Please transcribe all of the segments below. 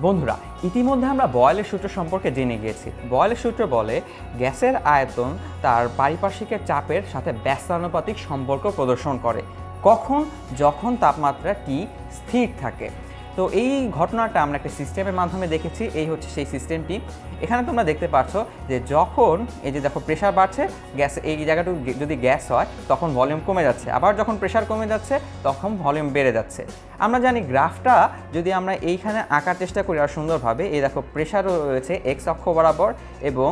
বন্ধুরা, ইতিমধ্যে আমরা বয়েলের সূত্র সম্পর্কে জেনে গিয়েছি। বয়েলের সূত্র বলে, গ্যাসের আয়তন তার পারিপার্শ্বিকের চাপের সাথে ব্যস্তানুপাতিক সম্পর্ক প্রদর্শন করে। কখন, যখন তাপমাত্রা টি স্থির থাকে। তো এই ঘটনাটা আমরা একটা সিস্টেমের মাধ্যমে দেখেছি, এই হচ্ছে সেই সিস্টেমটি এখানে তোমরা দেখতে পাচ্ছ যে যখন এই যে দেখো প্রেশার বাড়ছে গ্যাস এই জায়গাটুকু যদি গ্যাস হয়, তখন ভলিউম কমে যাচ্ছে। আবার যখন প্রেশার কমে যাচ্ছে, তখন ভলিউম বেড়ে যাচ্ছে। আমরা জানি গ্রাফটা যদি আমরা এইখানে আঁকার চেষ্টা করি আর সুন্দরভাবে, এই দেখো প্রেশার রয়েছে এক্স অক্ষ বরাবর এবং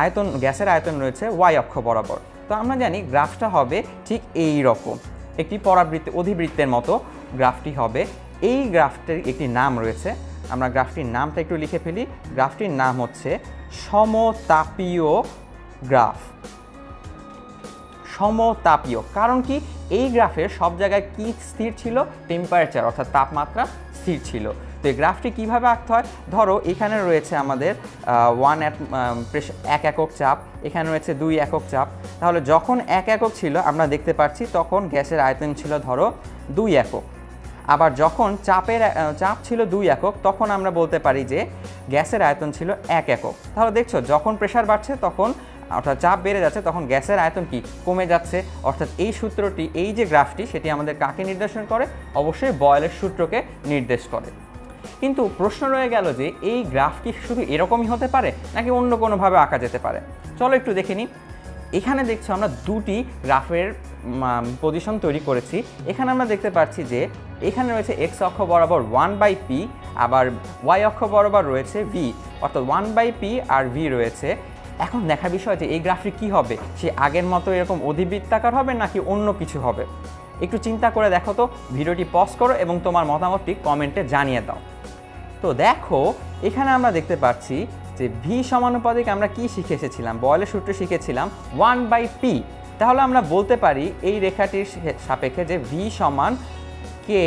আয়তন, গ্যাসের আয়তন রয়েছে ওয়াই অক্ষ বরাবর। তো আমরা জানি গ্রাফটা হবে ঠিক এই রকম। একটি পরাবৃত্তি, অধিবৃত্তের মতো গ্রাফটি হবে এই গ্রাফটির একটি নাম রয়েছে। আমরা গ্রাফটির নামটা একটু লিখে ফেলি। গ্রাফটির নাম হচ্ছে সমতাপীয় গ্রাফ। সমতাপীয়। কারণ কি? এই গ্রাফের সব জায়গায় কি স্থির ছিল? টেম্পারেচার অর্থাৎ তাপমাত্রা স্থির ছিল। তো এই গ্রাফটি কীভাবে আঁকতে হয়? ধরো, এখানে রয়েছে আমাদের ওয়ান এক একক চাপ। এখানে রয়েছে দুই একক চাপ। তাহলে যখন এক একক ছিল, আমরা দেখতে পাচ্ছি তখন গ্যাসের আয়তন ছিল ধরো দুই একক। আবার যখন চাপের চাপ ছিল দুই একক, তখন আমরা বলতে পারি যে গ্যাসের আয়তন ছিল এক একক। তাহলে দেখছ, যখন প্রেশার বাড়ছে তখন, অর্থাৎ চাপ বেড়ে যাচ্ছে, তখন গ্যাসের আয়তন কি? কমে যাচ্ছে। অর্থাৎ এই সূত্রটি, এই যে গ্রাফটি সেটি আমাদের কাকে নির্দেশন করে? অবশ্যই বয়েলের সূত্রকে নির্দেশ করে। কিন্তু প্রশ্ন রয়ে গেল যে, এই গ্রাফ কি শুধু এরকমই হতে পারে, নাকি অন্য কোনোভাবে আঁকা যেতে পারে? চলো একটু দেখে নিই। এখানে দেখছ আমরা দুটি গ্রাফের পজিশন তৈরি করেছি। এখানে আমরা দেখতে পাচ্ছি যে এখানে রয়েছে এক্স অক্ষ বরাবর ওয়ান বাই পি আবার ওয়াই অক্ষ বরাবর রয়েছে ভি অর্থাৎ ওয়ান বাই পি আর ভি রয়েছে। এখন দেখার বিষয় যে এই গ্রাফটি কী হবে? সে আগের মতো এরকম অধিবৃত্তাকার হবে নাকি অন্য কিছু হবে? একটু চিন্তা করে দেখো তো, ভিডিওটি পজ করো এবং তোমার মতামতটি কমেন্টে জানিয়ে দাও। তো দেখো, এখানে আমরা দেখতে পাচ্ছি যে ভি সমানুপাতিক আমরা কি শিখে এসেছিলাম? বয়লের সূত্র শিখেছিলাম ওয়ান বাই পি তাহলে আমরা বলতে পারি এই রেখাটির সাপেক্ষে যে ভি সমান কে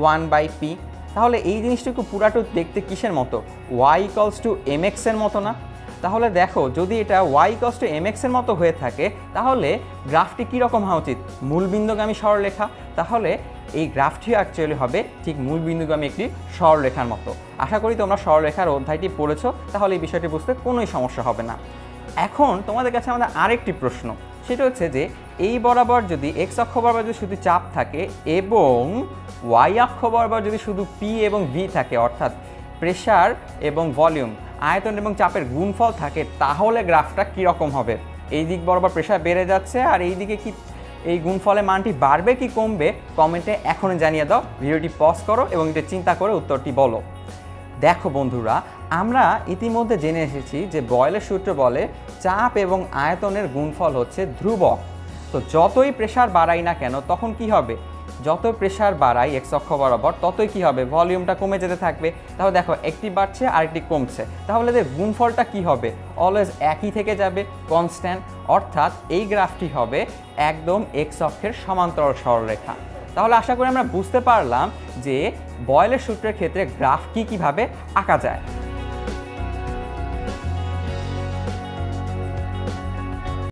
ওয়ান বাই পি তাহলে এই জিনিসটুকু পুরাটু দেখতে কিসের মতো? ওয়াই ইকলস টু এম এক্সের মতো না? তাহলে দেখো, যদি এটা ওয়াই ইকলস টু এম এক্সের মতো হয়ে থাকে, তাহলে গ্রাফটি কীরকম হওয়া উচিত? মূলবিন্দুগামী সরলরেখা। তাহলে এই গ্রাফটি অ্যাকচুয়ালি হবে ঠিক মূলবিন্দুগামী একটি সরলরেখার মতো। আশা করি তোমরা সরলরেখার অধ্যায়টি পড়েছো, তাহলে এই বিষয়টি বুঝতে কোনোই সমস্যা হবে না। এখন তোমাদের কাছে আমাদের আরেকটি প্রশ্ন। সেটা হচ্ছে যে এই বরাবর যদি এক্স অক্ষ বরাবর যদি শুধু চাপ থাকে এবং ওয়াই অক্ষ বরাবর যদি শুধু পি এবং ভি থাকে, অর্থাৎ প্রেশার এবং ভলিউম আয়তন এবং চাপের গুণফল থাকে, তাহলে গ্রাফটা কীরকম হবে? এই দিক বরাবর প্রেশার বেড়ে যাচ্ছে আর এই দিকে কি এই গুণফলের মানটি বাড়বে কি কমবে কমেন্টে এখনই জানিয়ে দাও। ভিডিওটি পজ করো এবং এটা চিন্তা করে উত্তরটি বলো। দেখো বন্ধুরা, আমরা ইতিমধ্যে জেনে এসেছি যে বয়েলের সূত্র বলে চাপ এবং আয়তনের গুণফল হচ্ছে ধ্রুবক। তো যতই প্রেশার বাড়াই না কেন, তখন কি হবে? যত প্রেশার বাড়াই এক্স অক্ষ বরাবর, ততই কি হবে? ভলিউমটা কমে যেতে থাকবে। তাহলে দেখো, একটি বাড়ছে, আরেকটি কমছে। তাহলে এদের গুণফলটা কি হবে? অলওয়েজ একই থেকে যাবে কনস্ট্যান্ট অর্থাৎ এই গ্রাফটি হবে একদম এক্স অক্ষের সমান্তরাল সরলরেখা। তাহলে আশা করি আমরা বুঝতে পারলাম যে বয়েলের সূত্রের ক্ষেত্রে গ্রাফ কী কীভাবে আঁকা যায়।